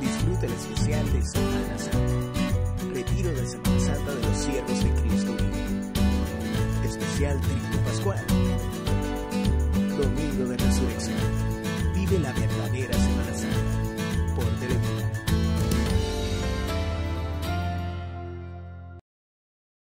disfruta el especial de Semana Santa. Retiro de Semana Santa de los siervos de Cristo vivo. Especial Triple Pascual. Domingo de Resurrección. Vive la